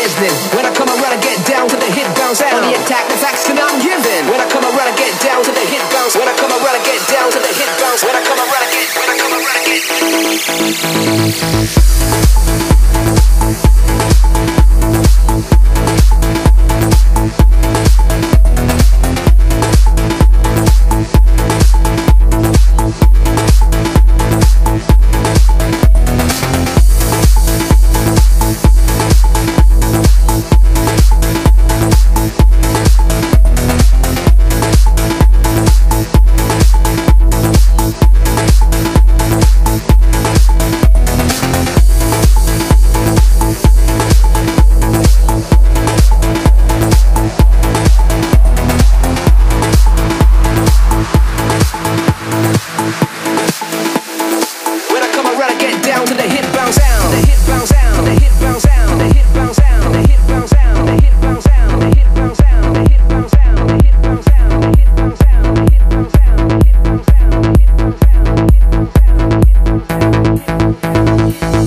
listening. When I come around, I get down to the hit bounce sound. On the attack, the action I'm giving. When I come around, I get down to the hit bounce. When I come around, I get down to the hit bounce. When I come around, I get. When I come around, I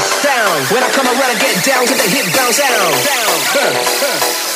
sound. When I come around, I get down to the hit bounce. Huh, huh.